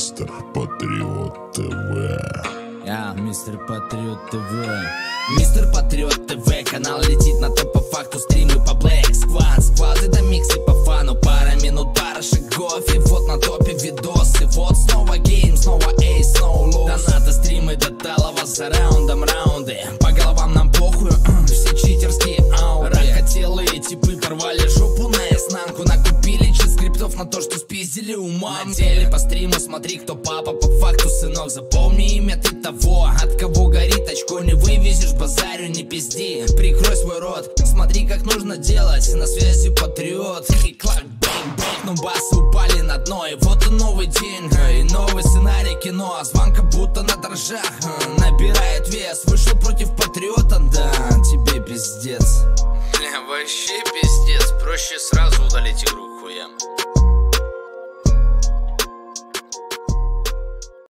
Мистер Патриот ТВ. Я мистер Патриот ТВ. Мистер Патриот ТВ, канал летит на топ по факту, стримы по Black Squad, squad это миксы по фану, пара минут, пара шагов, вот на топе видосы, вот снова game, снова ace, снова low. Донаты, стримы до талого, за раундом раунды, по головам нам скриптов на то, что спиздили у мам. Надели по стриму, смотри, кто папа, по факту, сынок, запомни имя ты того, от кого горит очко, не вывезешь базарю, не пизди, прикрой свой рот, смотри, как нужно делать, на связи патриот, click-clack, bang-bang, но басы упали на дно, и вот и новый день, и новый сценарий кино, а звонка будто на дрожжах, набирает вес, вышел против патриота, да, тебе пиздец. Бля, вообще пиздец. Проще сразу удалить игру хуям.